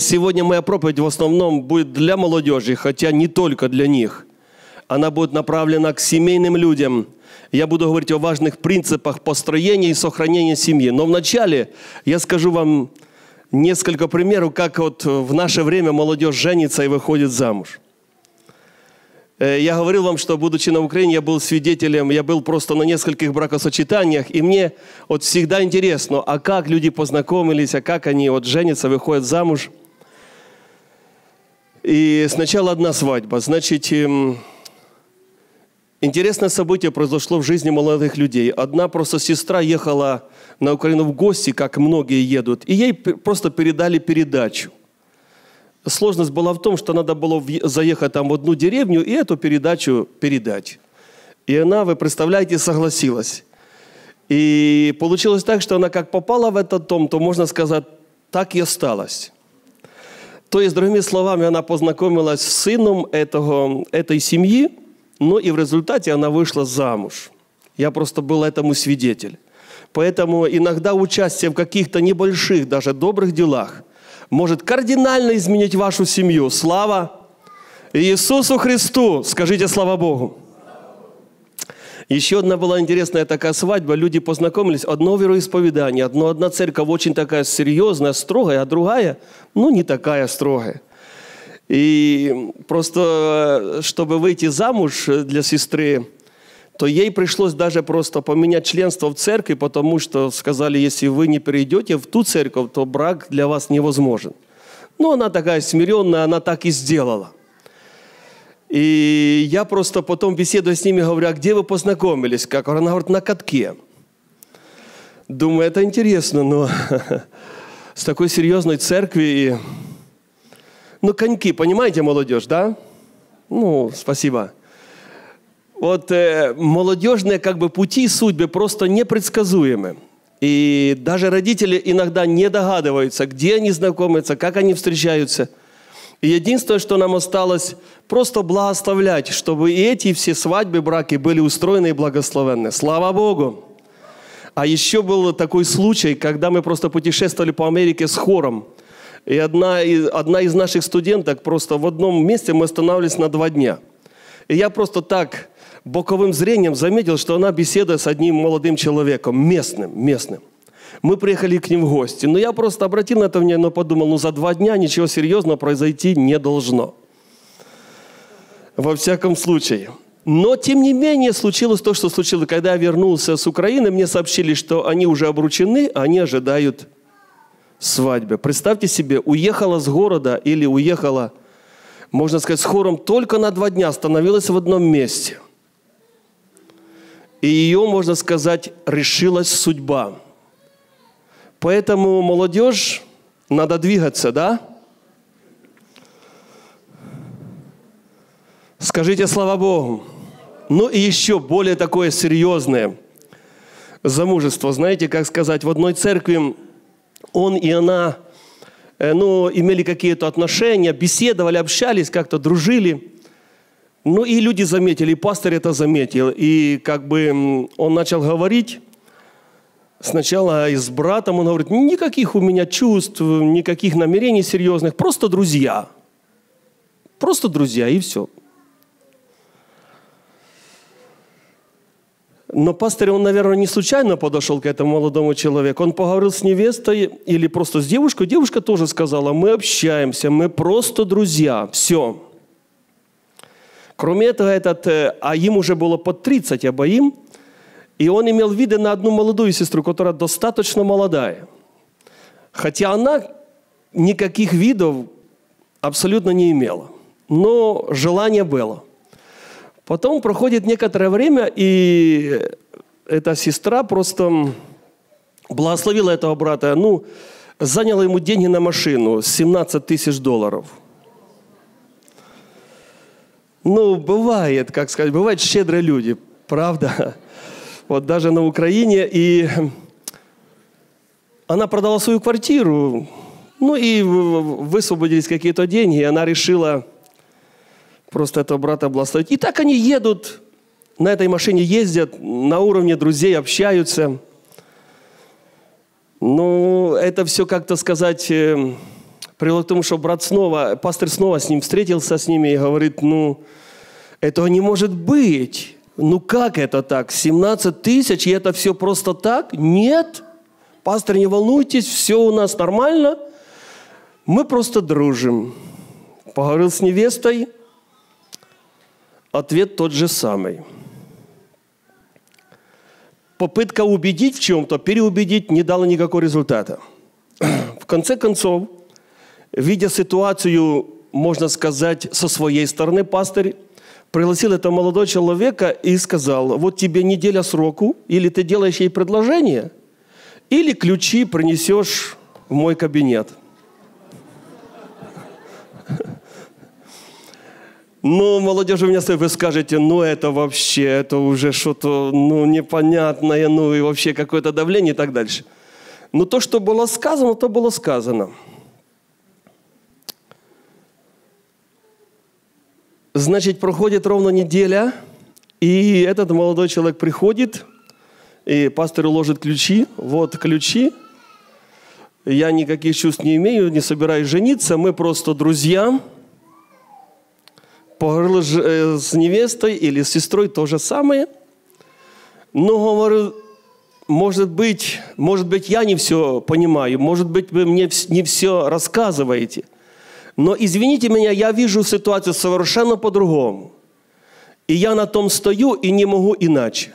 Сегодня моя проповедь в основном будет для молодежи, хотя не только для них. Она будет направлена к семейным людям. Я буду говорить о важных принципах построения и сохранения семьи. Но вначале я скажу вам несколько примеров, как вот в наше время молодежь женится и выходит замуж. Э, я говорил вам, что, будучи на Украине, я был свидетелем, я был просто на нескольких бракосочетаниях, и мне вот всегда интересно, а как люди познакомились, а как они вот женятся, выходят замуж. И сначала одна свадьба. Значит, эм, интересное событие произошло в жизни молодых людей. Одна просто сестра ехала на Украину в гости, как многие едут, и ей просто передали передачу. Сложность была в том, что надо было заехать там в одну деревню и эту передачу передать. И она, вы представляете, согласилась. И получилось так, что она как попала в этот дом, то, можно сказать, так и осталась. То есть, другими словами, она познакомилась с сыном этого, этой семьи, но и в результате она вышла замуж. Я просто был этому свидетель. Поэтому иногда участие в каких-то небольших, даже добрых делах – может кардинально изменить вашу семью. Слава Иисусу Христу! Скажите слава Богу! Еще одна была интересная такая свадьба. Люди познакомились. Одно вероисповедание, одно, одна церковь очень такая серьезная, строгая, а другая, ну, не такая строгая. И просто, чтобы выйти замуж для сестры, то ей пришлось даже просто поменять членство в церкви, потому что сказали, если вы не перейдете в ту церковь, то брак для вас невозможен. Ну, она такая смиренная, она так и сделала. И я просто потом беседую с ними, говорю, а где вы познакомились? Как? Она говорит, на катке. Думаю, это интересно, но с такой серьезной церкви. Ну, коньки, понимаете, молодежь, да? Ну, спасибо вот э, молодежные как бы пути судьбы просто непредсказуемы. И даже родители иногда не догадываются, где они знакомятся, как они встречаются. И единственное, что нам осталось, просто благословлять, чтобы и эти все свадьбы, браки были устроены и благословенны. Слава Богу! А еще был такой случай, когда мы просто путешествовали по Америке с хором. И одна из, одна из наших студенток просто в одном месте мы останавливались на два дня. И я просто так боковым зрением заметил, что она беседует с одним молодым человеком, местным, местным. Мы приехали к ним в гости. Но я просто обратил на это внимание, но подумал, ну за два дня ничего серьезного произойти не должно. Во всяком случае. Но, тем не менее, случилось то, что случилось. Когда я вернулся с Украины, мне сообщили, что они уже обручены, они ожидают свадьбы. Представьте себе, уехала с города или уехала, можно сказать, с хором только на два дня, остановилась в одном месте – и ее, можно сказать, решилась судьба. Поэтому молодежь, надо двигаться, да? Скажите слава Богу. Ну и еще более такое серьезное замужество. Знаете, как сказать, в одной церкви он и она э, ну, имели какие-то отношения, беседовали, общались, как-то дружили. Ну и люди заметили, и пастор это заметил. И как бы он начал говорить, сначала и с братом, он говорит, никаких у меня чувств, никаких намерений серьезных, просто друзья. Просто друзья, и все. Но пастор, он, наверное, не случайно подошел к этому молодому человеку. Он поговорил с невестой или просто с девушкой. Девушка тоже сказала, мы общаемся, мы просто друзья. Все. Кроме этого, этот, э, а им уже было под 30 обоим, и он имел виды на одну молодую сестру, которая достаточно молодая. Хотя она никаких видов абсолютно не имела. Но желание было. Потом проходит некоторое время, и эта сестра просто благословила этого брата. Ну, заняла ему деньги на машину, 17 тысяч долларов – ну, бывает, как сказать, бывают щедрые люди, правда? Вот даже на Украине. И она продала свою квартиру, ну и высвободились какие-то деньги, и она решила просто этого брата благословить. И так они едут, на этой машине ездят, на уровне друзей общаются. Ну, это все, как-то сказать, э, привело к тому, что брат снова, пастор снова с ним встретился с ними и говорит, ну, этого не может быть. Ну как это так? 17 тысяч, и это все просто так? Нет. Пастор, не волнуйтесь, все у нас нормально. Мы просто дружим. Поговорил с невестой. Ответ тот же самый. Попытка убедить в чем-то, переубедить не дала никакого результата. В конце концов, видя ситуацию, можно сказать, со своей стороны, пастырь пригласил этого молодого человека и сказал, вот тебе неделя сроку, или ты делаешь ей предложение, или ключи принесешь в мой кабинет. Ну, молодежь у меня стоит, вы скажете, ну это вообще, это уже что-то, ну, непонятное, ну и вообще какое-то давление и так дальше. Но то, что было сказано, то было сказано. Значит, проходит ровно неделя, и этот молодой человек приходит, и пастор ложит ключи. Вот ключи. Я никаких чувств не имею, не собираюсь жениться, мы просто друзья – поговорил э, с невестой или с сестрой то же самое. Но говорю, может быть, может быть, я не все понимаю, может быть, вы мне не все рассказываете. Но извините меня, я вижу ситуацию совершенно по-другому. И я на том стою и не могу иначе.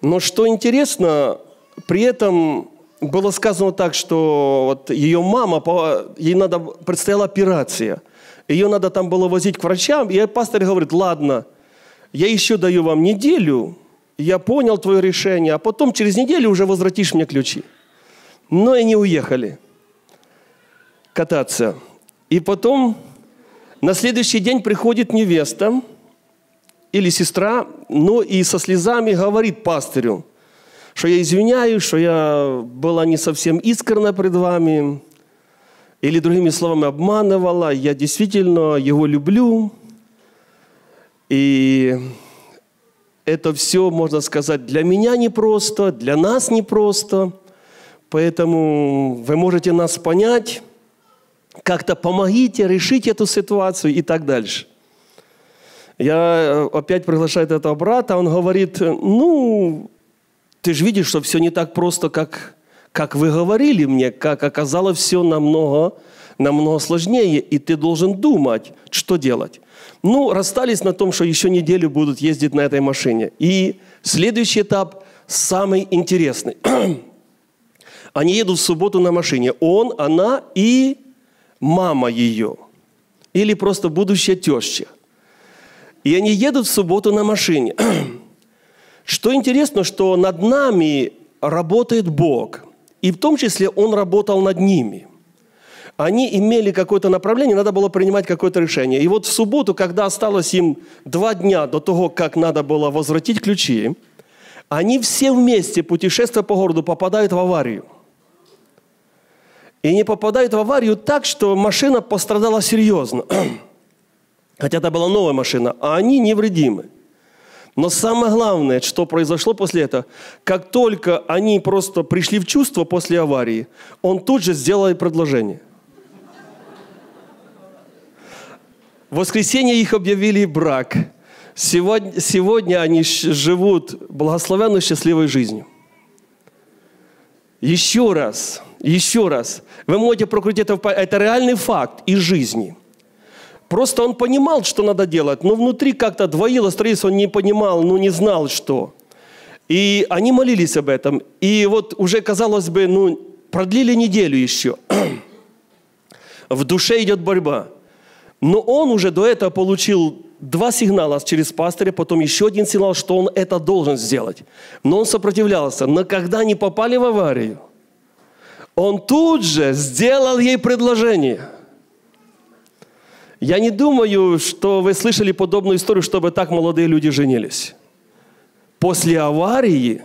Но что интересно, при этом было сказано так, что вот ее мама, ей надо, предстояла операция – ее надо там было возить к врачам. И пастор говорит, ладно, я еще даю вам неделю, я понял твое решение, а потом через неделю уже возвратишь мне ключи. Но и не уехали кататься. И потом на следующий день приходит невеста или сестра, но и со слезами говорит пастырю, что я извиняюсь, что я была не совсем искренна пред вами, или другими словами обманывала, я действительно его люблю. И это все, можно сказать, для меня непросто, для нас непросто. Поэтому вы можете нас понять, как-то помогите решить эту ситуацию и так дальше. Я э, опять приглашаю этого брата, он говорит, ну, ты же видишь, что все не так просто, как как вы говорили мне, как оказалось все намного, намного сложнее, и ты должен думать, что делать. Ну, расстались на том, что еще неделю будут ездить на этой машине. И следующий этап самый интересный. Они едут в субботу на машине. Он, она и мама ее. Или просто будущая теща. И они едут в субботу на машине. Что интересно, что над нами работает Бог – и в том числе он работал над ними. Они имели какое-то направление, надо было принимать какое-то решение. И вот в субботу, когда осталось им два дня до того, как надо было возвратить ключи, они все вместе, путешествуя по городу, попадают в аварию. И не попадают в аварию так, что машина пострадала серьезно. Хотя это была новая машина, а они невредимы. Но самое главное, что произошло после этого, как только они просто пришли в чувство после аварии, он тут же сделал предложение. В воскресенье их объявили брак. Сегодня, сегодня они живут благословенной счастливой жизнью. Еще раз, еще раз. Вы можете прокрутить это, это реальный факт из жизни – Просто он понимал, что надо делать, но внутри как-то двоилось, троилось, он не понимал, ну не знал, что. И они молились об этом. И вот уже, казалось бы, ну, продлили неделю еще. В душе идет борьба. Но он уже до этого получил два сигнала через пастыря, потом еще один сигнал, что он это должен сделать. Но он сопротивлялся. Но когда они попали в аварию, он тут же сделал ей предложение – я не думаю, что вы слышали подобную историю, чтобы так молодые люди женились. После аварии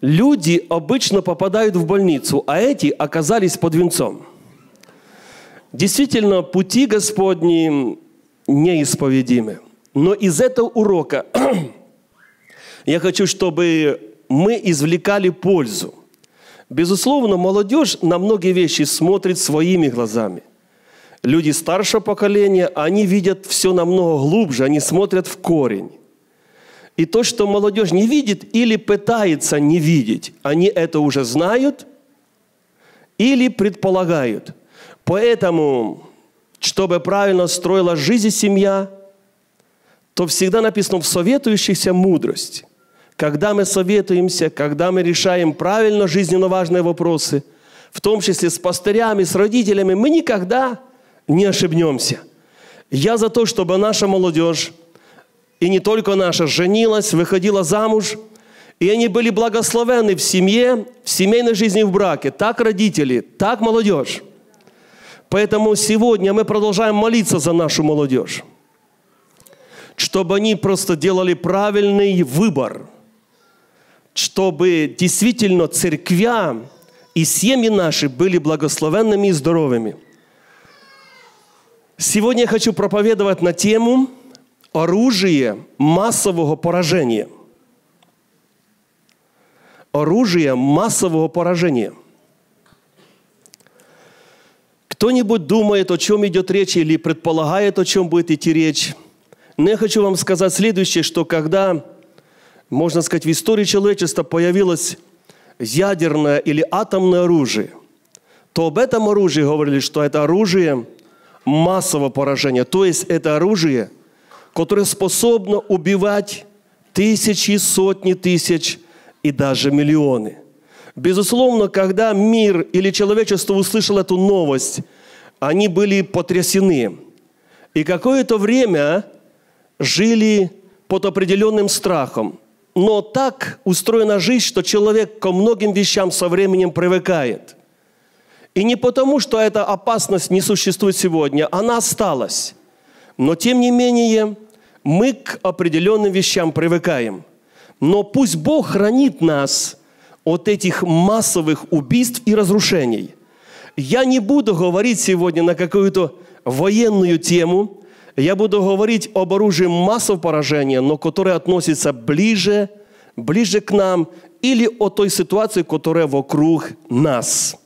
люди обычно попадают в больницу, а эти оказались под венцом. Действительно, пути Господни неисповедимы. Но из этого урока я хочу, чтобы мы извлекали пользу. Безусловно, молодежь на многие вещи смотрит своими глазами. Люди старшего поколения, они видят все намного глубже, они смотрят в корень. И то, что молодежь не видит или пытается не видеть, они это уже знают или предполагают. Поэтому, чтобы правильно строила жизнь семья, то всегда написано в советующихся мудрость. Когда мы советуемся, когда мы решаем правильно жизненно важные вопросы, в том числе с пастырями, с родителями, мы никогда не ошибнемся. Я за то, чтобы наша молодежь, и не только наша, женилась, выходила замуж, и они были благословены в семье, в семейной жизни, в браке. Так родители, так молодежь. Поэтому сегодня мы продолжаем молиться за нашу молодежь, чтобы они просто делали правильный выбор, чтобы действительно церквя и семьи наши были благословенными и здоровыми – Сегодня я хочу проповедовать на тему оружие массового поражения. Оружие массового поражения. Кто-нибудь думает, о чем идет речь, или предполагает, о чем будет идти речь. Но я хочу вам сказать следующее, что когда, можно сказать, в истории человечества появилось ядерное или атомное оружие, то об этом оружии говорили, что это оружие – массового поражения. То есть это оружие, которое способно убивать тысячи, сотни тысяч и даже миллионы. Безусловно, когда мир или человечество услышало эту новость, они были потрясены. И какое-то время жили под определенным страхом. Но так устроена жизнь, что человек ко многим вещам со временем привыкает. И не потому, что эта опасность не существует сегодня, она осталась. Но тем не менее, мы к определенным вещам привыкаем. Но пусть Бог хранит нас от этих массовых убийств и разрушений. Я не буду говорить сегодня на какую-то военную тему, я буду говорить об оружии массового поражения, но которое относится ближе, ближе к нам, или о той ситуации, которая вокруг нас.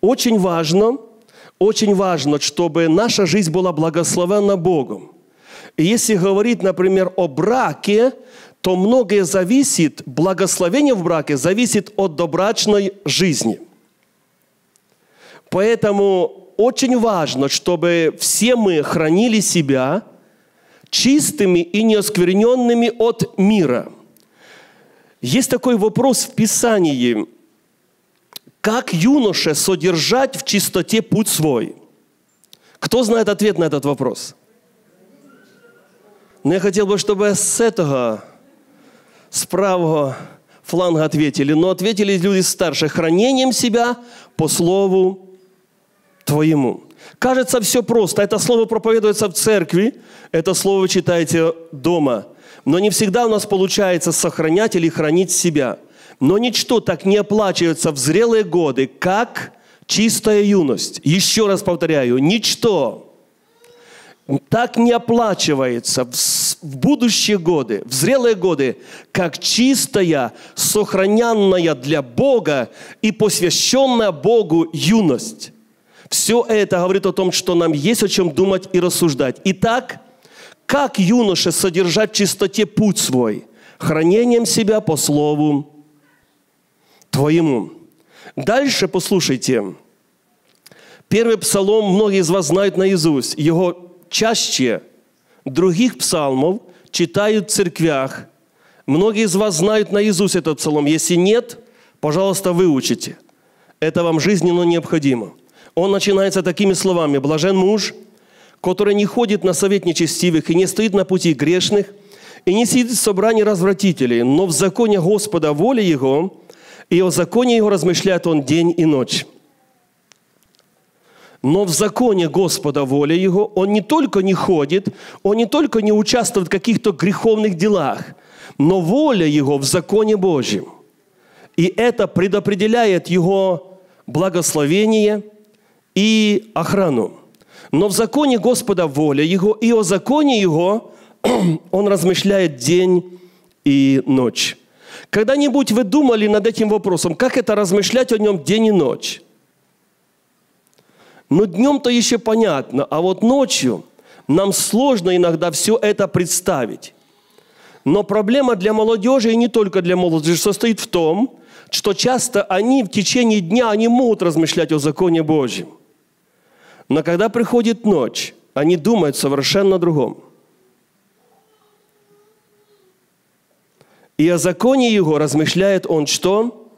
Очень важно, очень важно, чтобы наша жизнь была благословена Богом. И если говорить, например, о браке, то многое зависит, благословение в браке зависит от добрачной жизни. Поэтому очень важно, чтобы все мы хранили себя чистыми и неоскверненными от мира. Есть такой вопрос в Писании – как юноше содержать в чистоте путь свой? Кто знает ответ на этот вопрос? Но я хотел бы, чтобы с этого, с правого фланга ответили. Но ответили люди старше. Хранением себя по слову твоему. Кажется, все просто. Это слово проповедуется в церкви, это слово вы читаете дома. Но не всегда у нас получается сохранять или хранить себя – но ничто так не оплачивается в зрелые годы, как чистая юность. Еще раз повторяю, ничто так не оплачивается в будущие годы, в зрелые годы, как чистая, сохраненная для Бога и посвященная Богу юность. Все это говорит о том, что нам есть о чем думать и рассуждать. Итак, как юноше содержать в чистоте путь свой? Хранением себя по слову твоему. Дальше послушайте. Первый псалом многие из вас знают наизусть. Его чаще других псалмов читают в церквях. Многие из вас знают наизусть этот псалом. Если нет, пожалуйста, выучите. Это вам жизненно необходимо. Он начинается такими словами. «Блажен муж, который не ходит на совет нечестивых и не стоит на пути грешных, и не сидит в собрании развратителей, но в законе Господа воля Его, и о законе Его размышляет он день и ночь. Но в законе Господа воля Его он не только не ходит, он не только не участвует в каких-то греховных делах, но воля Его в законе Божьем. И это предопределяет Его благословение и охрану. Но в законе Господа воля Его, и о законе Его он размышляет день и ночь. Когда-нибудь вы думали над этим вопросом, как это размышлять о нем день и ночь? Но днем-то еще понятно, а вот ночью нам сложно иногда все это представить. Но проблема для молодежи, и не только для молодежи, состоит в том, что часто они в течение дня они могут размышлять о законе Божьем. Но когда приходит ночь, они думают совершенно другом. И о законе Его размышляет он что?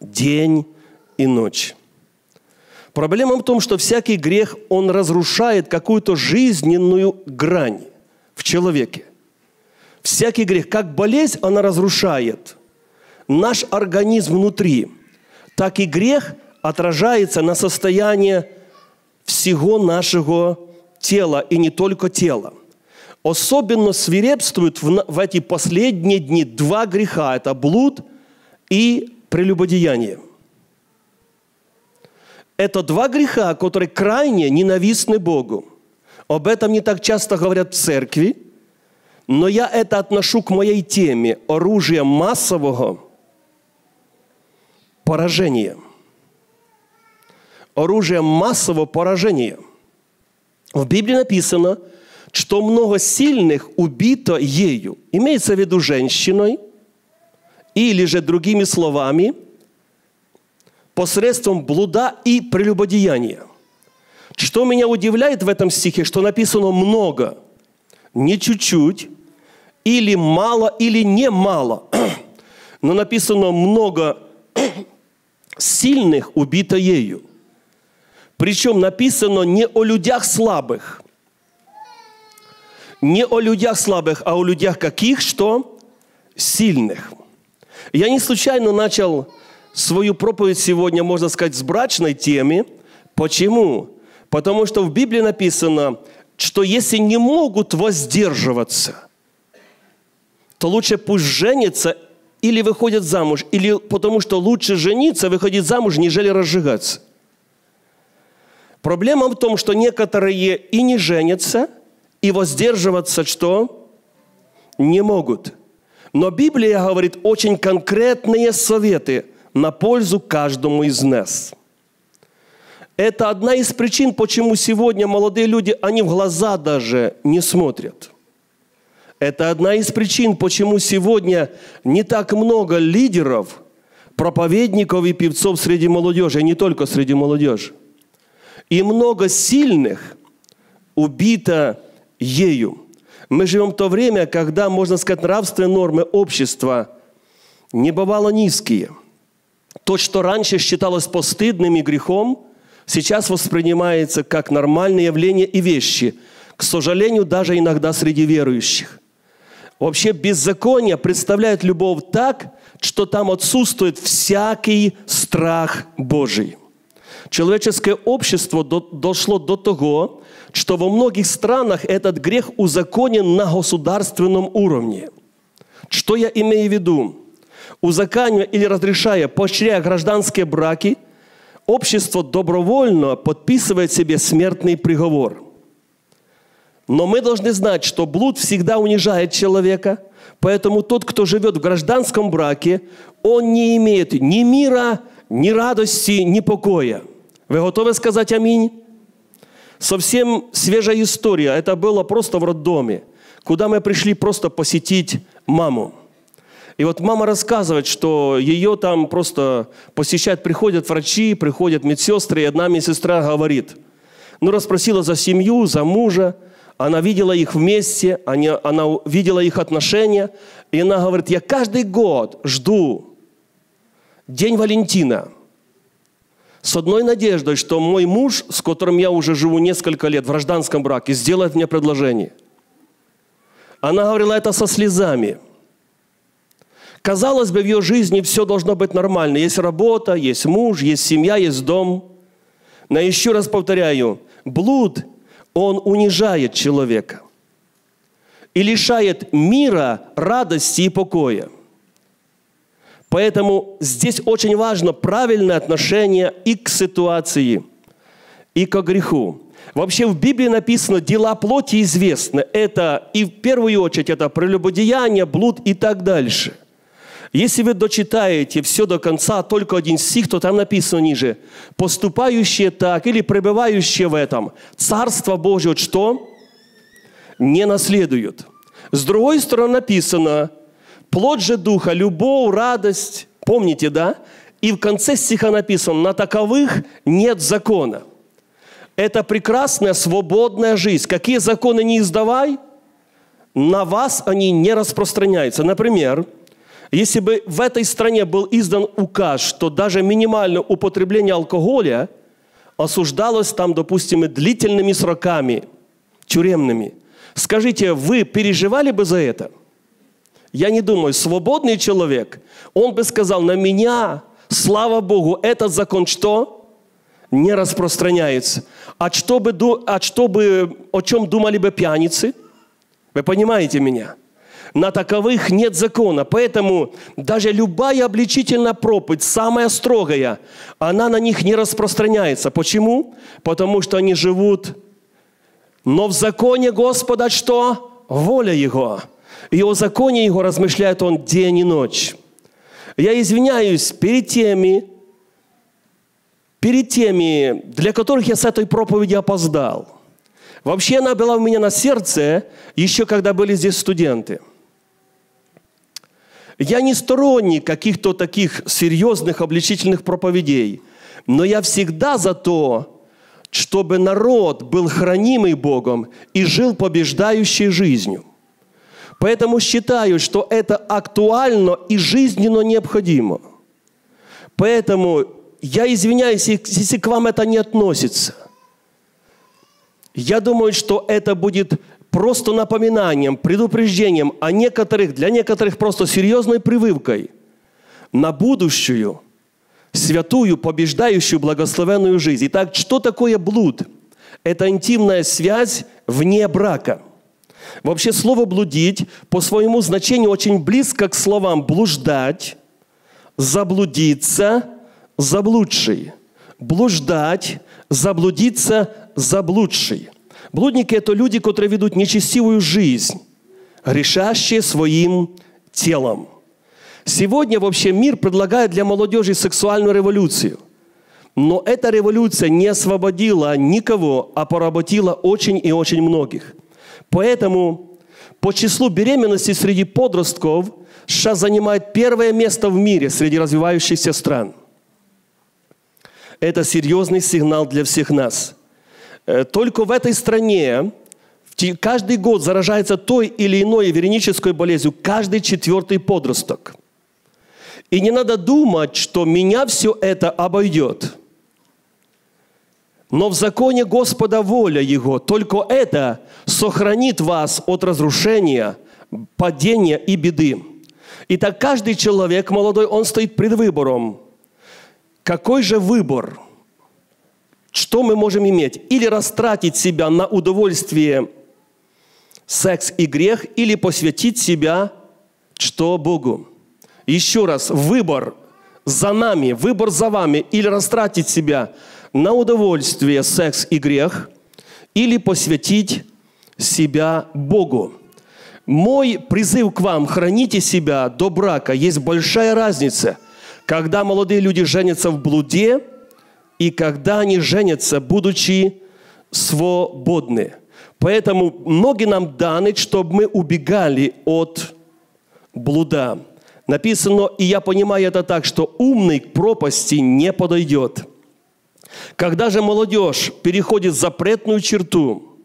День и ночь. Проблема в том, что всякий грех, он разрушает какую-то жизненную грань в человеке. Всякий грех, как болезнь, она разрушает наш организм внутри, так и грех отражается на состояние всего нашего тела, и не только тела. Особенно свирепствуют в, в эти последние дни два греха – это блуд и прелюбодеяние. Это два греха, которые крайне ненавистны Богу. Об этом не так часто говорят в церкви, но я это отношу к моей теме – оружие массового поражения. Оружие массового поражения. В Библии написано, что много сильных убито ею. Имеется в виду женщиной, или же другими словами – посредством блуда и прелюбодеяния. Что меня удивляет в этом стихе, что написано много, не чуть-чуть, или мало, или не мало. Но написано много сильных убито ею. Причем написано не о людях слабых. Не о людях слабых, а о людях каких, что? Сильных. Я не случайно начал свою проповедь сегодня, можно сказать, с брачной темы. Почему? Потому что в Библии написано, что если не могут воздерживаться, то лучше пусть женятся или выходят замуж, или потому что лучше жениться, выходить замуж, нежели разжигаться. Проблема в том, что некоторые и не женятся, и воздерживаться что? Не могут. Но Библия говорит очень конкретные советы – на пользу каждому из нас. Это одна из причин, почему сегодня молодые люди, они в глаза даже не смотрят. Это одна из причин, почему сегодня не так много лидеров, проповедников и певцов среди молодежи, и не только среди молодежи. И много сильных убито ею. Мы живем в то время, когда, можно сказать, нравственные нормы общества не бывало низкие – то, что раньше считалось постыдным и грехом, сейчас воспринимается как нормальное явление и вещи. К сожалению, даже иногда среди верующих. Вообще беззаконие представляет любовь так, что там отсутствует всякий страх Божий. Человеческое общество дошло до того, что во многих странах этот грех узаконен на государственном уровне. Что я имею в виду? узаканивая или разрешая, поощряя гражданские браки, общество добровольно подписывает себе смертный приговор. Но мы должны знать, что блуд всегда унижает человека, поэтому тот, кто живет в гражданском браке, он не имеет ни мира, ни радости, ни покоя. Вы готовы сказать аминь? Совсем свежая история. Это было просто в роддоме, куда мы пришли просто посетить маму. И вот мама рассказывает, что ее там просто посещают, приходят врачи, приходят медсестры, и одна медсестра говорит, ну, расспросила за семью, за мужа, она видела их вместе, они, она видела их отношения, и она говорит, я каждый год жду День Валентина с одной надеждой, что мой муж, с которым я уже живу несколько лет в гражданском браке, сделает мне предложение. Она говорила это со слезами – Казалось бы, в ее жизни все должно быть нормально. Есть работа, есть муж, есть семья, есть дом. Но еще раз повторяю, блуд, он унижает человека и лишает мира, радости и покоя. Поэтому здесь очень важно правильное отношение и к ситуации, и к греху. Вообще в Библии написано, дела плоти известны. Это и в первую очередь это прелюбодеяние, блуд и так дальше – Если вы дочитаете все до конца, только один стих, то там написано ниже. Поступающие так или пребывающие в этом, Царство Божье вот что? Не наследуют. С другой стороны написано, плод же Духа, любовь, радость. Помните, да? И в конце стиха написано, на таковых нет закона. Это прекрасная свободная жизнь. Какие законы не издавай, на вас они не распространяются. Например, если бы в этой стране был издан указ, что даже минимальное употребление алкоголя осуждалось там, допустим, и длительными сроками тюремными, скажите, вы переживали бы за это? Я не думаю, свободный человек, он бы сказал, на меня, слава Богу, этот закон что? Не распространяется. А что бы, а что бы, о чем думали бы пьяницы? Вы понимаете меня? на таковых нет закона. Поэтому даже любая обличительная проповедь, самая строгая, она на них не распространяется. Почему? Потому что они живут, но в законе Господа что? Воля Его. И о законе Его размышляет Он день и ночь. Я извиняюсь перед теми, перед теми, для которых я с этой проповеди опоздал. Вообще она была у меня на сердце, еще когда были здесь студенты – я не сторонник каких-то таких серьезных обличительных проповедей, но я всегда за то, чтобы народ был хранимый Богом и жил побеждающей жизнью. Поэтому считаю, что это актуально и жизненно необходимо. Поэтому я извиняюсь, если к вам это не относится. Я думаю, что это будет просто напоминанием, предупреждением, а некоторых, для некоторых просто серьезной прививкой на будущую, святую, побеждающую, благословенную жизнь. Итак, что такое блуд? Это интимная связь вне брака. Вообще слово «блудить» по своему значению очень близко к словам «блуждать», «заблудиться», «заблудший». Блуждать, заблудиться, заблудший. Блудники – это люди, которые ведут нечестивую жизнь, грешащие своим телом. Сегодня вообще мир предлагает для молодежи сексуальную революцию. Но эта революция не освободила никого, а поработила очень и очень многих. Поэтому по числу беременности среди подростков США занимает первое место в мире среди развивающихся стран. Это серьезный сигнал для всех нас – Э, только в этой стране каждый год заражается той или иной веренической болезнью каждый четвертый подросток. И не надо думать, что меня все это обойдет. Но в законе Господа воля Его, только это сохранит вас от разрушения, падения и беды. Итак, каждый человек молодой, он стоит пред выбором. Какой же выбор – что мы можем иметь? Или растратить себя на удовольствие, секс и грех, или посвятить себя что Богу. Еще раз, выбор за нами, выбор за вами, или растратить себя на удовольствие, секс и грех, или посвятить себя Богу. Мой призыв к вам – храните себя до брака. Есть большая разница, когда молодые люди женятся в блуде – и когда они женятся, будучи свободны. Поэтому ноги нам даны, чтобы мы убегали от блуда. Написано, и я понимаю это так, что умный к пропасти не подойдет. Когда же молодежь переходит запретную черту,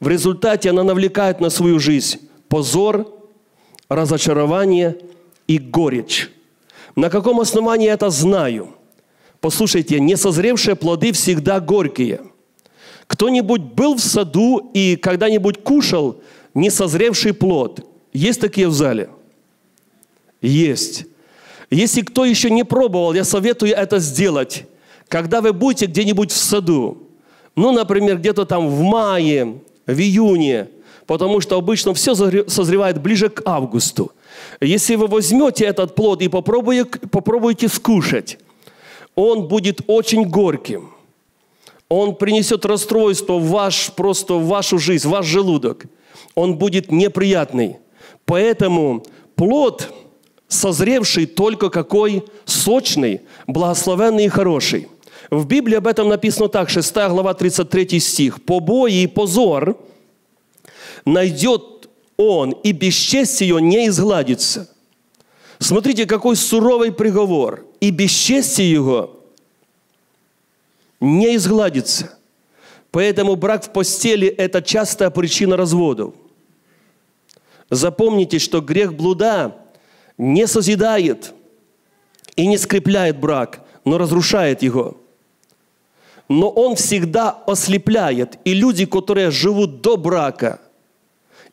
в результате она навлекает на свою жизнь позор, разочарование и горечь. На каком основании я это знаю – Послушайте, несозревшие плоды всегда горькие. Кто-нибудь был в саду и когда-нибудь кушал несозревший плод? Есть такие в зале? Есть. Если кто еще не пробовал, я советую это сделать. Когда вы будете где-нибудь в саду, ну, например, где-то там в мае, в июне, потому что обычно все созревает ближе к августу. Если вы возьмете этот плод и попробуете, попробуете скушать, он будет очень горьким. Он принесет расстройство в ваш, просто в вашу жизнь, в ваш желудок. Он будет неприятный. Поэтому плод созревший только какой сочный, благословенный и хороший. В Библии об этом написано так, 6 глава, 33 стих. «Побои и позор найдет он, и бесчестие ее не изгладится». Смотрите, какой суровый приговор. «И бесчестие его не изгладится». Поэтому брак в постели – это частая причина разводов. Запомните, что грех блуда не созидает и не скрепляет брак, но разрушает его. Но он всегда ослепляет. И люди, которые живут до брака,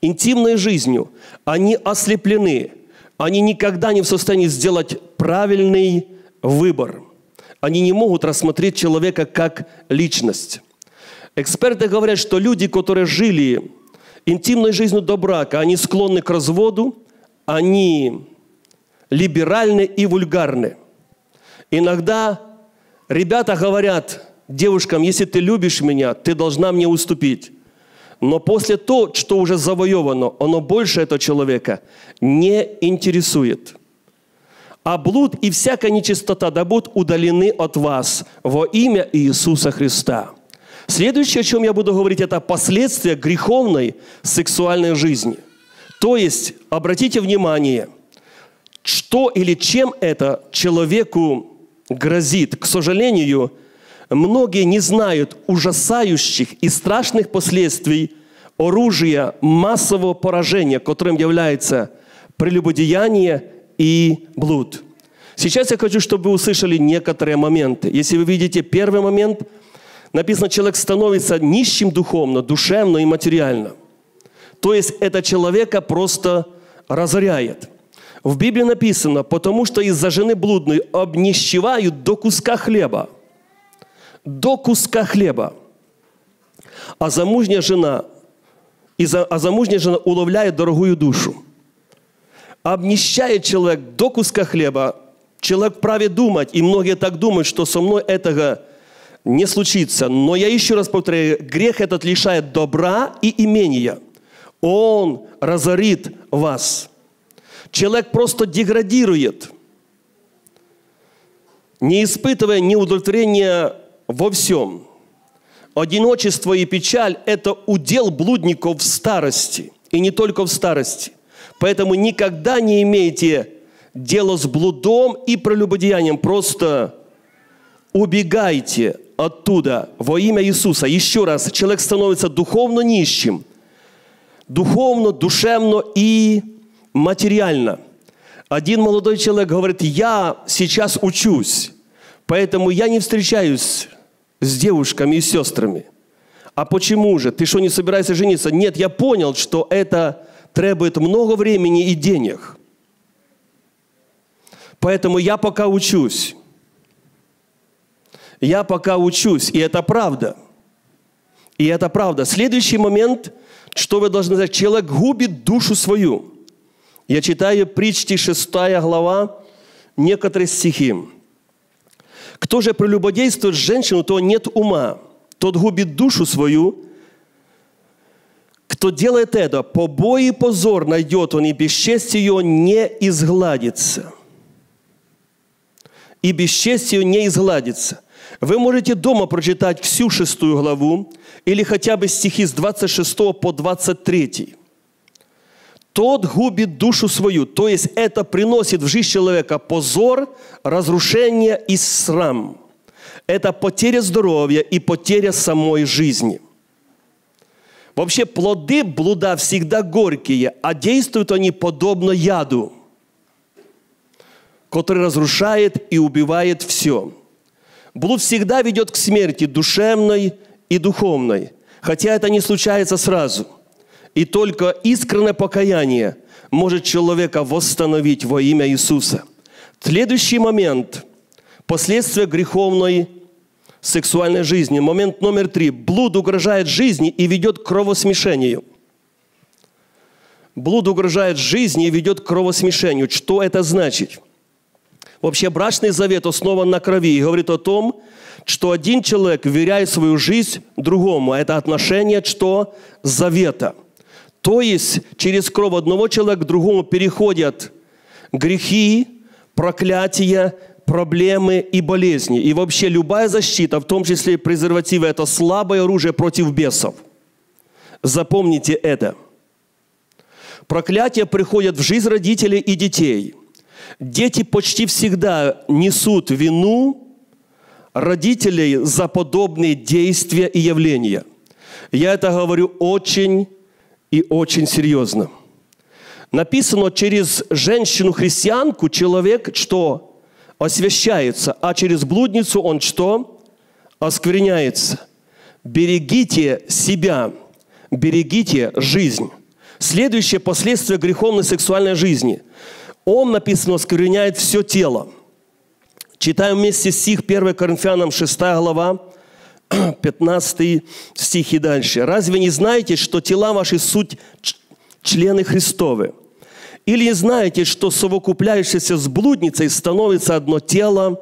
интимной жизнью, они ослеплены. Они никогда не в состоянии сделать правильный выбор. Они не могут рассмотреть человека как личность. Эксперты говорят, что люди, которые жили интимной жизнью до брака, они склонны к разводу, они либеральны и вульгарны. Иногда ребята говорят девушкам, если ты любишь меня, ты должна мне уступить. Но после того, что уже завоевано, оно больше этого человека не интересует. А блуд и всякая нечистота да будут удалены от вас во имя Иисуса Христа. Следующее, о чем я буду говорить, это последствия греховной сексуальной жизни. То есть, обратите внимание, что или чем это человеку грозит. К сожалению, многие не знают ужасающих и страшных последствий оружия массового поражения, которым является прелюбодеяние и блуд. Сейчас я хочу, чтобы вы услышали некоторые моменты. Если вы видите первый момент – написано, человек становится нищим духовно, душевно и материально. То есть это человека просто разоряет. В Библии написано, потому что из-за жены блудной обнищевают до куска хлеба. До куска хлеба. А замужняя жена, а замужняя жена уловляет дорогую душу. Обнищает человек до куска хлеба. Человек вправе думать, и многие так думают, что со мной этого не случится. Но я еще раз повторяю, грех этот лишает добра и имения. Он разорит вас. Человек просто деградирует, не испытывая неудовлетворения во всем. Одиночество и печаль – это удел блудников в старости, и не только в старости. Поэтому никогда не имейте дело с блудом и прелюбодеянием. Просто убегайте оттуда во имя Иисуса. Еще раз, человек становится духовно нищим. Духовно, душевно и материально. Один молодой человек говорит, я сейчас учусь, поэтому я не встречаюсь с девушками и сестрами. А почему же? Ты что, не собираешься жениться? Нет, я понял, что это требует много времени и денег. Поэтому я пока учусь. Я пока учусь, и это правда. И это правда. Следующий момент, что вы должны знать, человек губит душу свою. Я читаю притчи 6 глава, некоторые стихи. Кто же прелюбодействует с женщиной, то нет ума. Тот губит душу свою. Кто делает это, побои и позор найдет он, и бесчестие ее не изгладится. И бесчестие не изгладится. Вы можете дома прочитать всю шестую главу или хотя бы стихи с 26 по 23. Тот губит душу свою, то есть это приносит в жизнь человека позор, разрушение и срам. Это потеря здоровья и потеря самой жизни. Вообще плоды блуда всегда горькие, а действуют они подобно яду, который разрушает и убивает все. Блуд всегда ведет к смерти душевной и духовной, хотя это не случается сразу. И только искреннее покаяние может человека восстановить во имя Иисуса. Следующий момент – последствия греховной сексуальной жизни. Момент номер три. Блуд угрожает жизни и ведет к кровосмешению. Блуд угрожает жизни и ведет к кровосмешению. Что это значит? Вообще брачный завет основан на крови и говорит о том, что один человек веряет свою жизнь другому. Это отношение что? Завета. То есть через кровь одного человека к другому переходят грехи, проклятия, проблемы и болезни. И вообще любая защита, в том числе и презервативы, это слабое оружие против бесов. Запомните это. Проклятия приходят в жизнь родителей и детей. Дети почти всегда несут вину родителей за подобные действия и явления. Я это говорю очень и очень серьезно. Написано, через женщину-христианку человек что? Освящается, а через блудницу он что? Оскверняется. Берегите себя, берегите жизнь. Следующее последствие греховной сексуальной жизни. Он, написано, оскверняет все тело. Читаем вместе стих 1 Коринфянам 6 глава, 15 стих и дальше. «Разве не знаете, что тела ваши суть члены Христовы? Или не знаете, что совокупляющийся с блудницей становится одно тело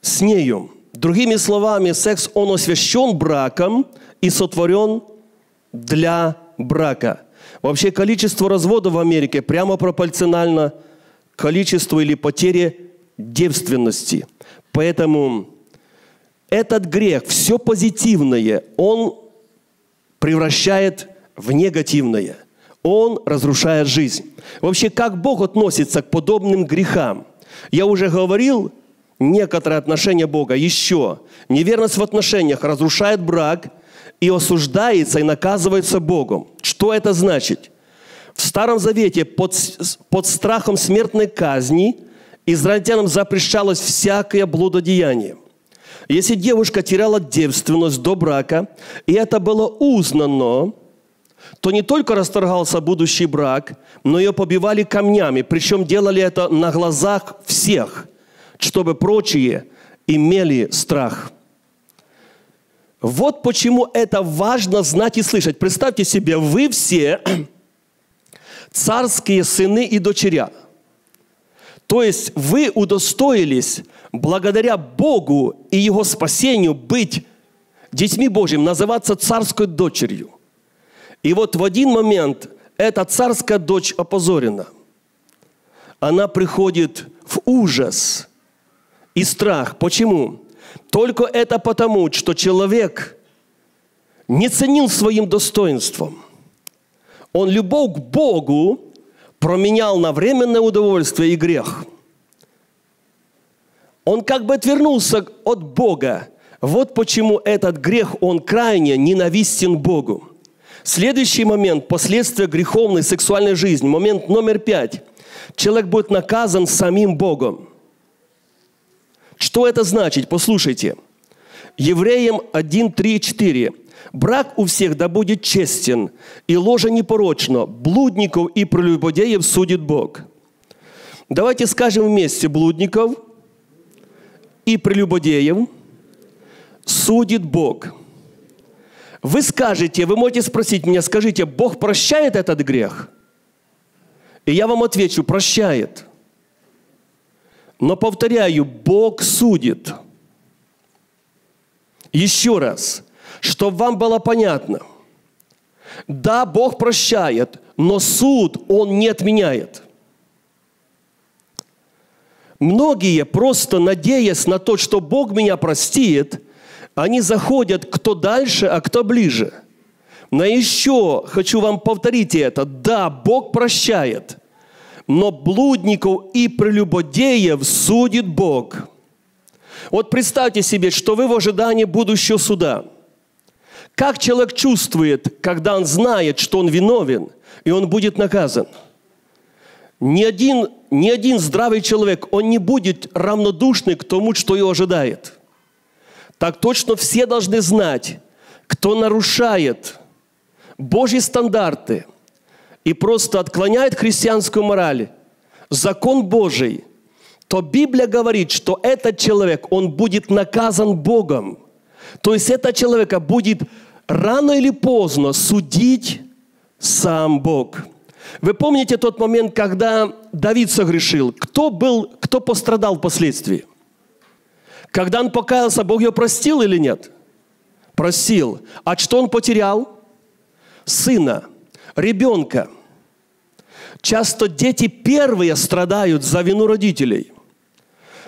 с нею?» Другими словами, секс, он освящен браком и сотворен для брака. Вообще количество разводов в Америке прямо пропорционально количеству или потере девственности. Поэтому этот грех, все позитивное, он превращает в негативное. Он разрушает жизнь. Вообще, как Бог относится к подобным грехам? Я уже говорил, некоторые отношения Бога еще. Неверность в отношениях разрушает брак и осуждается и наказывается Богом. Что это значит? В Старом Завете под, под страхом смертной казни израильтянам запрещалось всякое блудодеяние. Если девушка теряла девственность до брака, и это было узнано, то не только расторгался будущий брак, но ее побивали камнями, причем делали это на глазах всех, чтобы прочие имели страх. Вот почему это важно знать и слышать. Представьте себе, вы все царские сыны и дочеря. То есть вы удостоились благодаря Богу и Его спасению быть детьми Божьим, называться царской дочерью. И вот в один момент эта царская дочь опозорена. Она приходит в ужас и страх. Почему? Только это потому, что человек не ценил своим достоинством. Он любовь к Богу променял на временное удовольствие и грех – он как бы отвернулся от Бога. Вот почему этот грех, он крайне ненавистен Богу. Следующий момент, последствия греховной сексуальной жизни. Момент номер пять. Человек будет наказан самим Богом. Что это значит? Послушайте. Евреям 1, 3, 4. Брак у всех да будет честен, и ложа непорочно, блудников и прелюбодеев судит Бог. Давайте скажем вместе, блудников – и прелюбодеев судит Бог. Вы скажете, вы можете спросить меня, скажите, Бог прощает этот грех? И я вам отвечу, прощает. Но повторяю, Бог судит. Еще раз, чтобы вам было понятно. Да, Бог прощает, но суд Он не отменяет. Многие, просто надеясь на то, что Бог меня простит, они заходят кто дальше, а кто ближе. Но еще хочу вам повторить это. Да, Бог прощает, но блудников и прелюбодеев судит Бог. Вот представьте себе, что вы в ожидании будущего суда. Как человек чувствует, когда он знает, что он виновен, и он будет наказан – ни один, ни один здравый человек, он не будет равнодушный к тому, что его ожидает. Так точно все должны знать, кто нарушает Божьи стандарты и просто отклоняет христианскую мораль, закон Божий, то Библия говорит, что этот человек, он будет наказан Богом. То есть этого человека будет рано или поздно судить сам Бог. Вы помните тот момент, когда Давид согрешил? Кто был, кто пострадал впоследствии? Когда он покаялся, Бог его простил или нет? Простил. А что он потерял? Сына, ребенка. Часто дети первые страдают за вину родителей.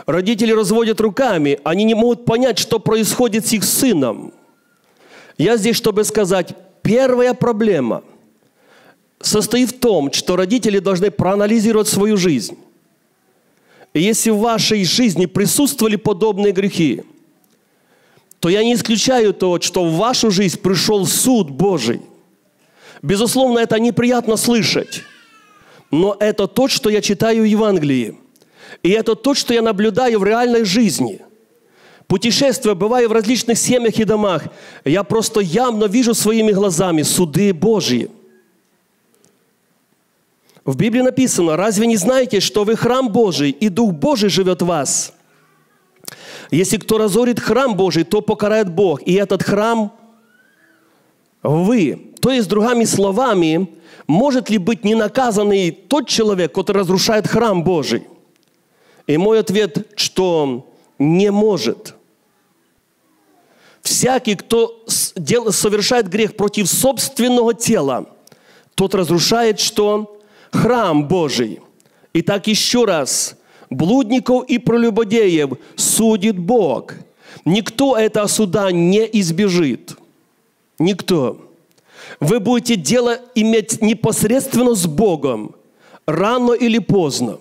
Родители разводят руками, они не могут понять, что происходит с их сыном. Я здесь, чтобы сказать, первая проблема состоит в том, что родители должны проанализировать свою жизнь. Если в вашей жизни присутствовали подобные грехи, то я не исключаю то, что в вашу жизнь пришел суд Божий. Безусловно, это неприятно слышать, но это то, что я читаю в Евангелии. И это то, что я наблюдаю в реальной жизни. Путешествуя, бывая в различных семьях и домах, я просто явно вижу своими глазами суды Божьи. В Библии написано, разве не знаете, что вы храм Божий, и Дух Божий живет в вас? Если кто разорит храм Божий, то покарает Бог. И этот храм вы. То есть, другими словами, может ли быть не наказанный тот человек, который разрушает храм Божий? И мой ответ, что не может. Всякий, кто совершает грех против собственного тела, тот разрушает что? Храм Божий. Итак, еще раз. Блудников и прелюбодеев судит Бог. Никто этого суда не избежит. Никто. Вы будете дело иметь непосредственно с Богом, рано или поздно.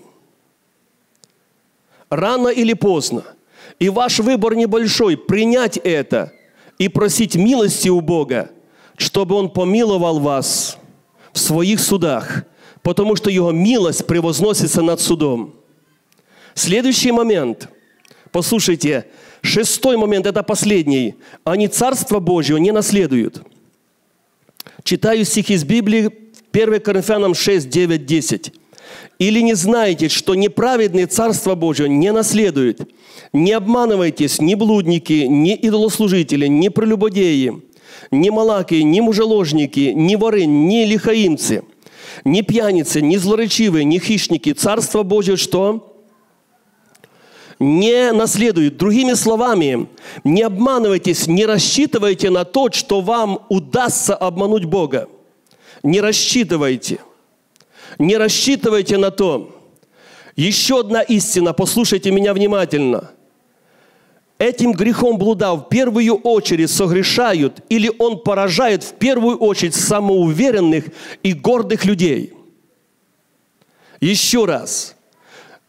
Рано или поздно. И ваш выбор небольшой – принять это и просить милости у Бога, чтобы Он помиловал вас в своих судах, потому что Его милость превозносится над судом. Следующий момент. Послушайте, шестой момент – это последний. Они Царство Божье не наследуют – Читаю стих из Библии 1 Коринфянам 6, 9, 10. «Или не знаете, что неправедные Царство Божие не наследуют? Не обманывайтесь, ни блудники, ни идолослужители, ни прелюбодеи, ни малаки, ни мужеложники, ни воры, ни лихаимцы, ни пьяницы, ни злоречивые, ни хищники. Царство Божие что? не наследуют. Другими словами, не обманывайтесь, не рассчитывайте на то, что вам удастся обмануть Бога. Не рассчитывайте. Не рассчитывайте на то. Еще одна истина, послушайте меня внимательно. Этим грехом блуда в первую очередь согрешают или он поражает в первую очередь самоуверенных и гордых людей. Еще раз –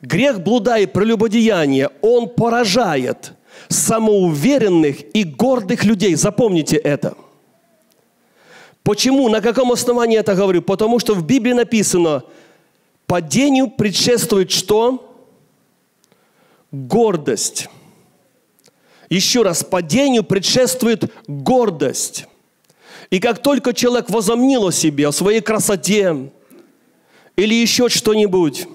Грех блуда и прелюбодеяния, он поражает самоуверенных и гордых людей. Запомните это. Почему? На каком основании это говорю? Потому что в Библии написано, падению предшествует что? Гордость. Еще раз, падению предшествует гордость. И как только человек возомнил о себе, о своей красоте или еще что-нибудь,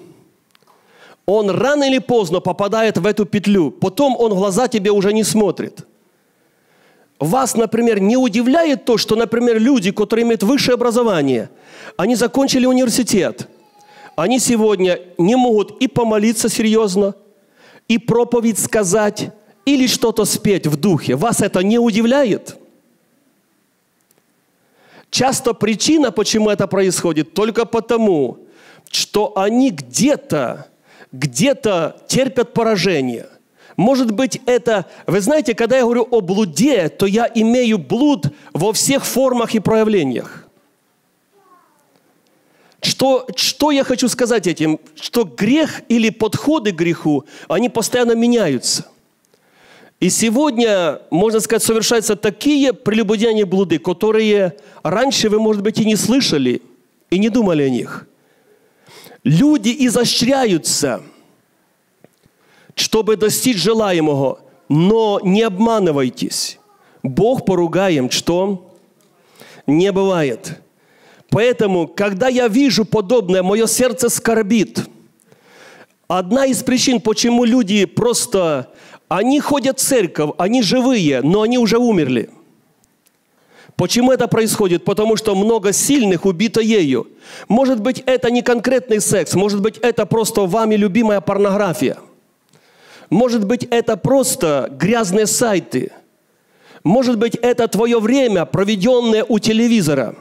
он рано или поздно попадает в эту петлю. Потом он в глаза тебе уже не смотрит. Вас, например, не удивляет то, что, например, люди, которые имеют высшее образование, они закончили университет, они сегодня не могут и помолиться серьезно, и проповедь сказать, или что-то спеть в духе. Вас это не удивляет? Часто причина, почему это происходит, только потому, что они где-то где-то терпят поражение. Может быть, это... Вы знаете, когда я говорю о блуде, то я имею блуд во всех формах и проявлениях. Что, что я хочу сказать этим? Что грех или подходы к греху, они постоянно меняются. И сегодня, можно сказать, совершаются такие прелюбодеяния блуды, которые раньше вы, может быть, и не слышали, и не думали о них – Люди изощряются, чтобы достичь желаемого, но не обманывайтесь. Бог поругаем, что не бывает. Поэтому, когда я вижу подобное, мое сердце скорбит. Одна из причин, почему люди просто, они ходят в церковь, они живые, но они уже умерли – Почему это происходит? Потому что много сильных убито ею. Может быть, это не конкретный секс, может быть, это просто вами любимая порнография. Может быть, это просто грязные сайты. Может быть, это твое время, проведенное у телевизора.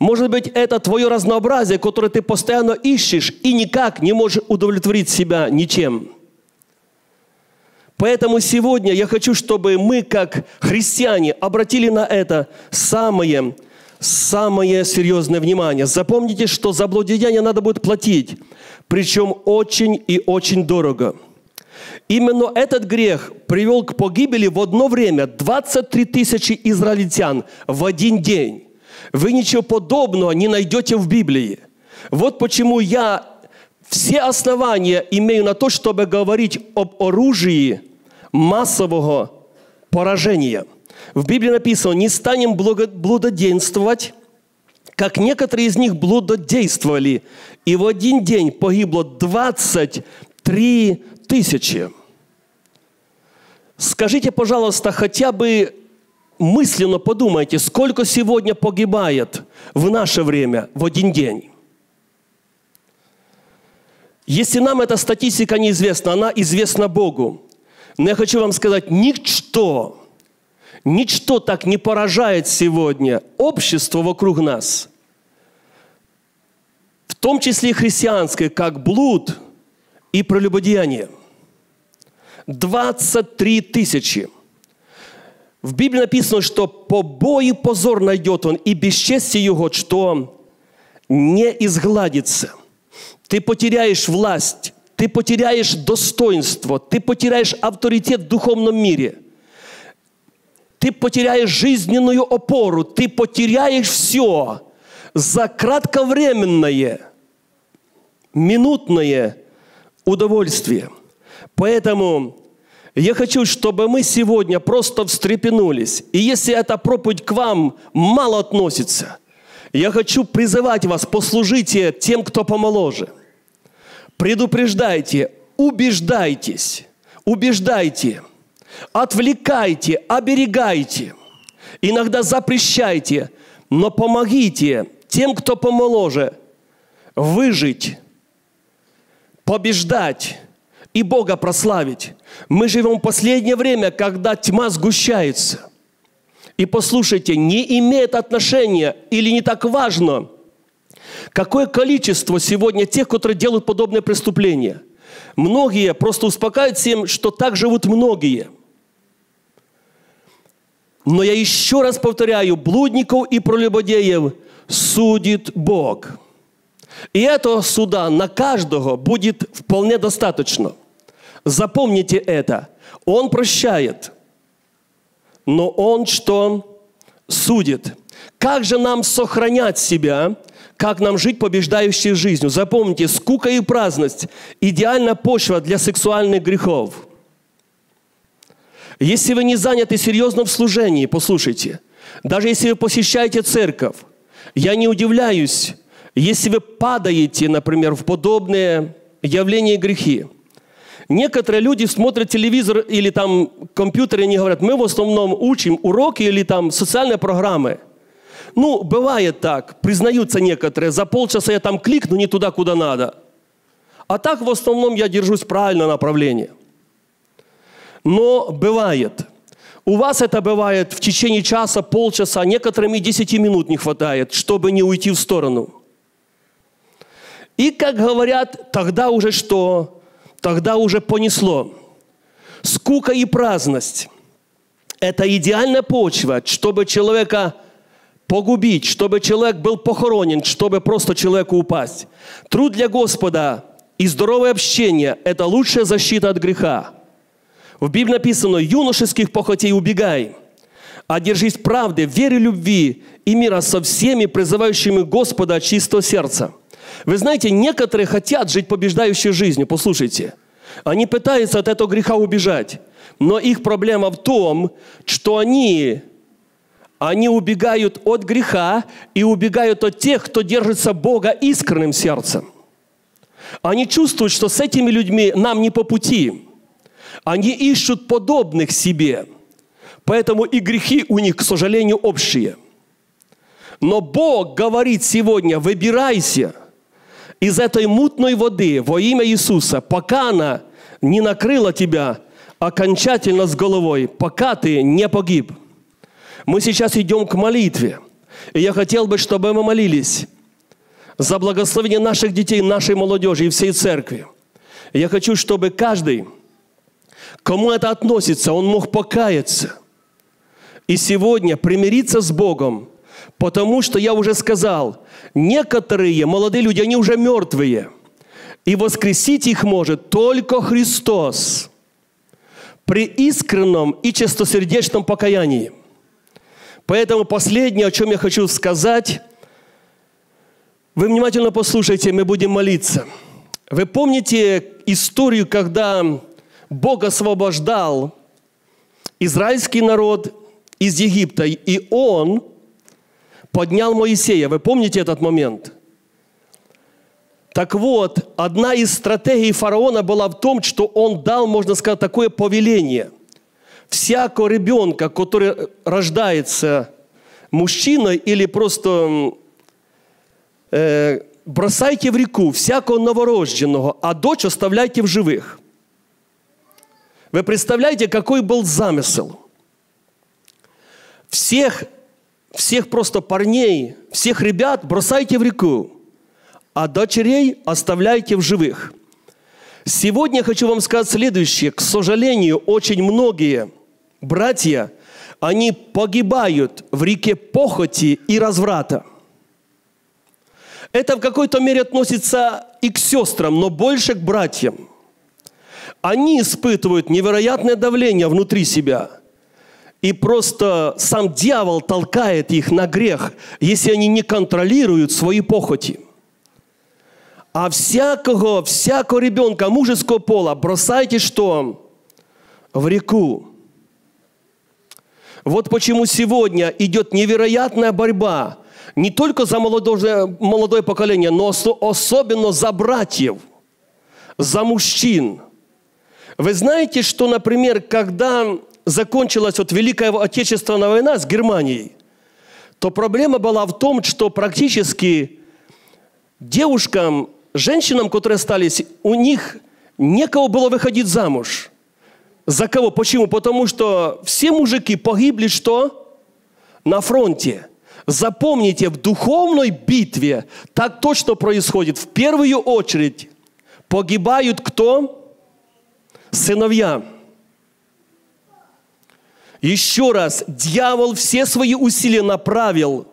Может быть, это твое разнообразие, которое ты постоянно ищешь и никак не можешь удовлетворить себя ничем. Поэтому сегодня я хочу, чтобы мы, как христиане, обратили на это самое, самое серьезное внимание. Запомните, что за блудодеяние надо будет платить, причем очень и очень дорого. Именно этот грех привел к погибели в одно время 23 тысячи израильтян в один день. Вы ничего подобного не найдете в Библии. Вот почему я все основания имею на то, чтобы говорить об оружии массового поражения. В Библии написано, не станем блудодействовать, как некоторые из них блудодействовали, и в один день погибло 23 тысячи. Скажите, пожалуйста, хотя бы мысленно подумайте, сколько сегодня погибает в наше время в один день. Если нам эта статистика неизвестна, она известна Богу. Но я хочу вам сказать, ничто, ничто так не поражает сегодня общество вокруг нас, в том числе и христианское, как блуд и прелюбодеяние. 23 тысячи – в Библии написано, что побои позор найдет он, и бесчестие его, что не изгладится. Ты потеряешь власть, ты потеряешь достоинство, ты потеряешь авторитет в духовном мире. Ты потеряешь жизненную опору, ты потеряешь все за кратковременное, минутное удовольствие. Поэтому я хочу, чтобы мы сегодня просто встрепенулись. И если эта проповедь к вам мало относится, я хочу призывать вас, послужите тем, кто помоложе. Предупреждайте, убеждайтесь, убеждайте, отвлекайте, оберегайте, иногда запрещайте, но помогите тем, кто помоложе, выжить, побеждать, и Бога прославить. Мы живем в последнее время, когда тьма сгущается. И послушайте, не имеет отношения или не так важно, какое количество сегодня тех, которые делают подобные преступления. Многие просто успокаивают всем, что так живут многие. Но я еще раз повторяю, блудников и прелюбодеев судит Бог. И этого суда на каждого будет вполне достаточно. Запомните это. Он прощает, но Он что? Судит. Как же нам сохранять себя, как нам жить побеждающей жизнью? Запомните, скука и праздность – идеальная почва для сексуальных грехов. Если вы не заняты серьезно в служении, послушайте, даже если вы посещаете церковь, я не удивляюсь, если вы падаете, например, в подобные явления и грехи – Некоторые люди смотрят телевизор или там компьютер, и они говорят, мы в основном учим уроки или там социальные программы. Ну, бывает так, признаются некоторые, за полчаса я там кликну не туда, куда надо. А так в основном я держусь правильного направления. Но бывает. У вас это бывает в течение часа, полчаса, некоторым и 10 минут не хватает, чтобы не уйти в сторону. И, как говорят, тогда уже что? Тогда уже понесло. Скука и праздность – это идеальная почва, чтобы человека погубить, чтобы человек был похоронен, чтобы просто человеку упасть. Труд для Господа и здоровое общение – это лучшая защита от греха. В Библии написано «юношеских похотей убегай, а держись правды, веры, любви и мира со всеми, призывающими Господа чистого сердца». Вы знаете, некоторые хотят жить побеждающей жизнью. Послушайте. Они пытаются от этого греха убежать. Но их проблема в том, что они, они убегают от греха и убегают от тех, кто держится Бога искренним сердцем. Они чувствуют, что с этими людьми нам не по пути. Они ищут подобных себе. Поэтому и грехи у них, к сожалению, общие. Но Бог говорит сегодня, выбирайся – из этой мутной воды во имя Иисуса, пока она не накрыла тебя окончательно с головой, пока ты не погиб. Мы сейчас идем к молитве. И я хотел бы, чтобы мы молились за благословение наших детей, нашей молодежи и всей церкви. Я хочу, чтобы каждый, кому это относится, он мог покаяться и сегодня примириться с Богом, потому что я уже сказал, некоторые молодые люди, они уже мертвые, и воскресить их может только Христос при искреннем и чистосердечном покаянии. Поэтому последнее, о чем я хочу сказать, вы внимательно послушайте, мы будем молиться. Вы помните историю, когда Бог освобождал израильский народ из Египта, и Он поднял Моисея. Вы помните этот момент? Так вот, одна из стратегий фараона была в том, что он дал, можно сказать, такое повеление. Всякого ребенка, который рождается мужчиной или просто э, бросайте в реку всякого новорожденного, а дочь оставляйте в живых. Вы представляете, какой был замысел? Всех, всех просто парней, всех ребят бросайте в реку, а дочерей оставляйте в живых. Сегодня я хочу вам сказать следующее. К сожалению, очень многие братья, они погибают в реке похоти и разврата. Это в какой-то мере относится и к сестрам, но больше к братьям. Они испытывают невероятное давление внутри себя. И просто сам дьявол толкает их на грех, если они не контролируют свои похоти. А всякого, всякого ребенка мужеского пола бросайте что? В реку. Вот почему сегодня идет невероятная борьба не только за молодое, молодое поколение, но особенно за братьев, за мужчин. Вы знаете, что, например, когда закончилась вот Великая Отечественная война с Германией, то проблема была в том, что практически девушкам, женщинам, которые остались, у них некого было выходить замуж. За кого? Почему? Потому что все мужики погибли что? На фронте. Запомните, в духовной битве так точно происходит. В первую очередь погибают кто? Сыновья. Еще раз, дьявол все свои усилия направил,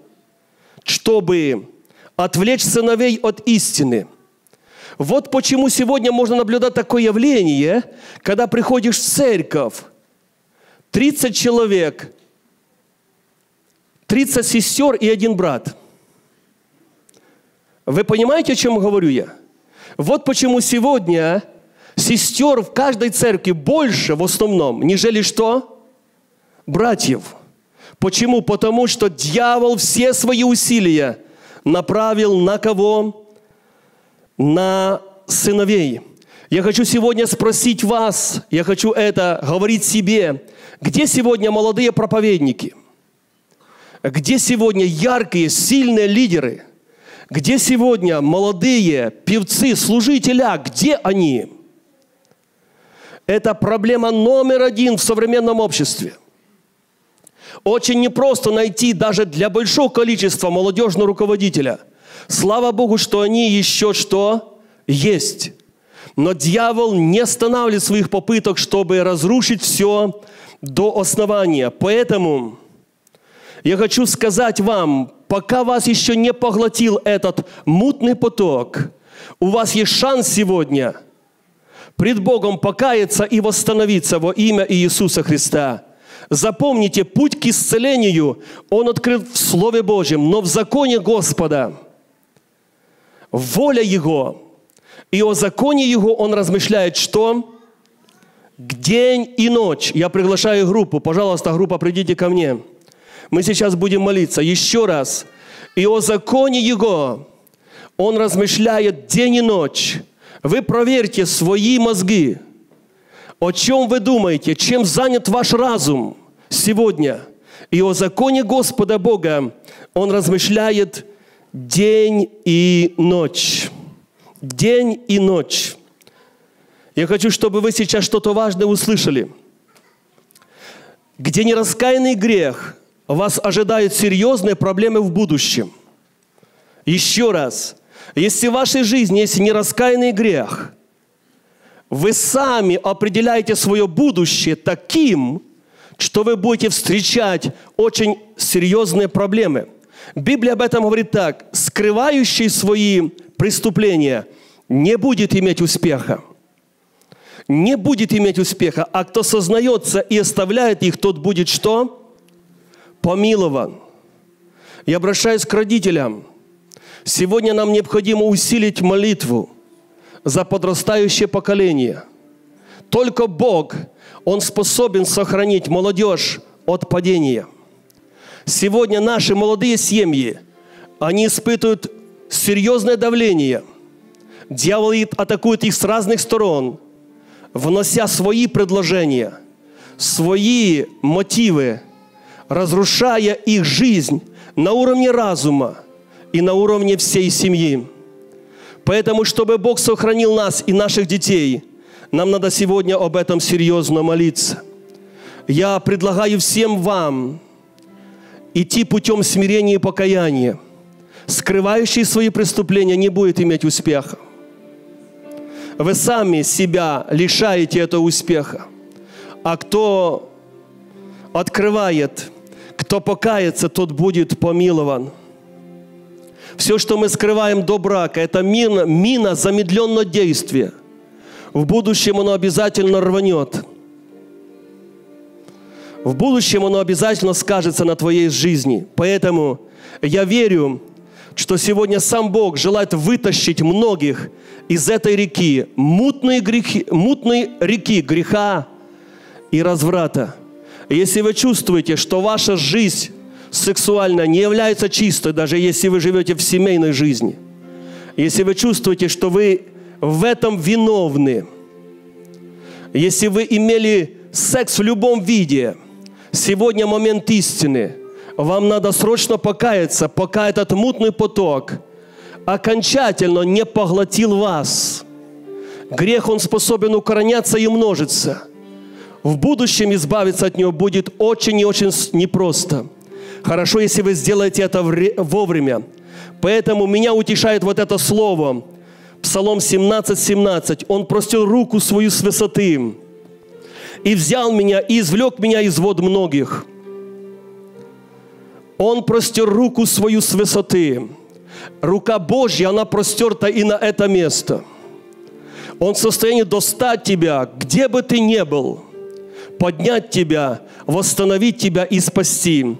чтобы отвлечь сыновей от истины. Вот почему сегодня можно наблюдать такое явление, когда приходишь в церковь, 30 человек, 30 сестер и один брат. Вы понимаете, о чем говорю я? Вот почему сегодня сестер в каждой церкви больше в основном, нежели что? Братьев. Почему? Потому что дьявол все свои усилия направил на кого? На сыновей. Я хочу сегодня спросить вас, я хочу это говорить себе, где сегодня молодые проповедники – где сегодня яркие, сильные лидеры? Где сегодня молодые певцы, служителя? Где они? Это проблема номер один в современном обществе. Очень непросто найти даже для большого количества молодежного руководителя. Слава Богу, что они еще что? Есть. Но дьявол не останавливает своих попыток, чтобы разрушить все до основания. Поэтому я хочу сказать вам, пока вас еще не поглотил этот мутный поток, у вас есть шанс сегодня пред Богом покаяться и восстановиться во имя Иисуса Христа. Запомните, путь к исцелению, он открыт в Слове Божьем, но в законе Господа. Воля Его. И о законе Его он размышляет, что? День и ночь. Я приглашаю группу. Пожалуйста, группа, придите ко мне. Мы сейчас будем молиться еще раз. И о законе Его Он размышляет день и ночь. Вы проверьте свои мозги. О чем вы думаете? Чем занят ваш разум сегодня? И о законе Господа Бога Он размышляет день и ночь. День и ночь. Я хочу, чтобы вы сейчас что-то важное услышали. Где нераскаянный грех – вас ожидают серьезные проблемы в будущем. Еще раз, если в вашей жизни есть нераскаянный грех, вы сами определяете свое будущее таким, что вы будете встречать очень серьезные проблемы. Библия об этом говорит так. Скрывающий свои преступления не будет иметь успеха. Не будет иметь успеха. А кто сознается и оставляет их, тот будет что? Помилован. Я обращаюсь к родителям. Сегодня нам необходимо усилить молитву за подрастающее поколение. Только Бог, Он способен сохранить молодежь от падения. Сегодня наши молодые семьи, они испытывают серьезное давление. Дьявол атакует их с разных сторон, внося свои предложения, свои мотивы, разрушая их жизнь на уровне разума и на уровне всей семьи. Поэтому, чтобы Бог сохранил нас и наших детей, нам надо сегодня об этом серьезно молиться. Я предлагаю всем вам идти путем смирения и покаяния. Скрывающий свои преступления не будет иметь успеха. Вы сами себя лишаете этого успеха. А кто открывает, кто покается, тот будет помилован. Все, что мы скрываем до брака, это мина, мина замедленного действия. В будущем оно обязательно рванет. В будущем оно обязательно скажется на твоей жизни. Поэтому я верю, что сегодня сам Бог желает вытащить многих из этой реки, мутной, грехи, мутной реки греха и разврата. Если вы чувствуете, что ваша жизнь сексуально не является чистой, даже если вы живете в семейной жизни. Если вы чувствуете, что вы в этом виновны, если вы имели секс в любом виде, сегодня момент истины. Вам надо срочно покаяться, пока этот мутный поток окончательно не поглотил вас. Грех, он способен укореняться и множиться. В будущем избавиться от него будет очень и очень непросто – Хорошо, если вы сделаете это вовремя. Поэтому меня утешает вот это слово. Псалом 17, 17. Он простил руку свою с высоты и взял меня, и извлек меня из вод многих. Он простер руку свою с высоты. Рука Божья, она простерта и на это место. Он в состоянии достать тебя, где бы ты ни был, поднять тебя, восстановить тебя и спасти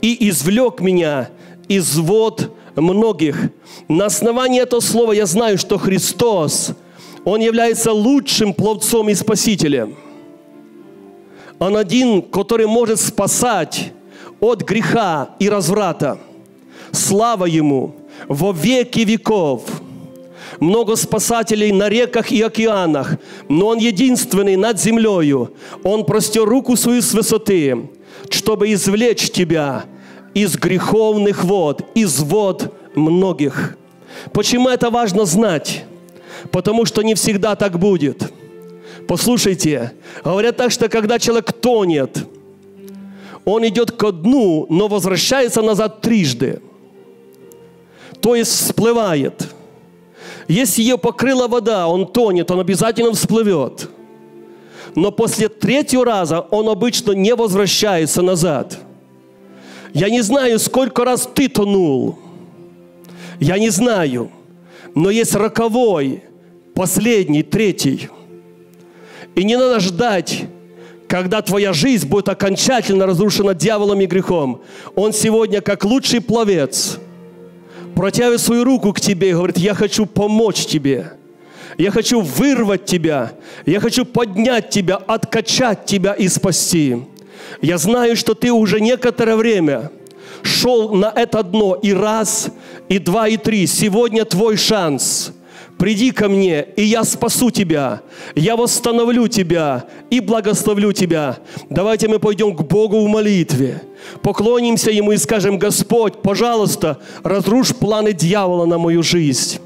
и извлек меня из вод многих. На основании этого слова я знаю, что Христос, Он является лучшим пловцом и спасителем. Он один, который может спасать от греха и разврата. Слава Ему во веки веков. Много спасателей на реках и океанах, но Он единственный над землею. Он простер руку свою с высоты чтобы извлечь тебя из греховных вод, из вод многих. Почему это важно знать? Потому что не всегда так будет. Послушайте, говорят так, что когда человек тонет, он идет ко дну, но возвращается назад трижды. То есть всплывает. Если ее покрыла вода, он тонет, он обязательно всплывет но после третьего раза он обычно не возвращается назад. Я не знаю, сколько раз ты тонул. Я не знаю. Но есть роковой, последний, третий. И не надо ждать, когда твоя жизнь будет окончательно разрушена дьяволом и грехом. Он сегодня, как лучший пловец, протягивает свою руку к тебе и говорит, я хочу помочь тебе. Я хочу вырвать тебя. Я хочу поднять тебя, откачать тебя и спасти. Я знаю, что ты уже некоторое время шел на это дно и раз, и два, и три. Сегодня твой шанс. Приди ко мне, и я спасу тебя. Я восстановлю тебя и благословлю тебя. Давайте мы пойдем к Богу в молитве. Поклонимся Ему и скажем, Господь, пожалуйста, разрушь планы дьявола на мою жизнь.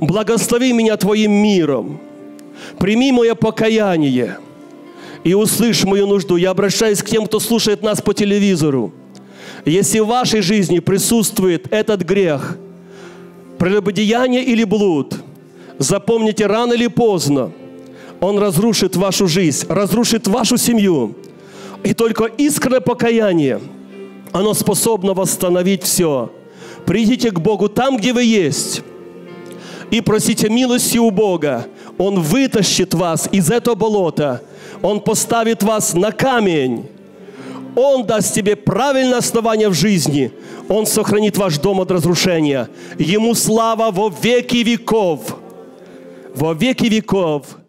Благослови меня Твоим миром. Прими мое покаяние и услышь мою нужду. Я обращаюсь к тем, кто слушает нас по телевизору – Если в вашей жизни присутствует этот грех, прелюбодеяние или блуд, запомните, рано или поздно он разрушит вашу жизнь, разрушит вашу семью. И только искреннее покаяние, оно способно восстановить все. Придите к Богу там, где вы есть, и просите милости у Бога. Он вытащит вас из этого болота. Он поставит вас на камень. Он даст тебе правильное основание в жизни. Он сохранит ваш дом от разрушения. Ему слава во веки веков. Во веки веков.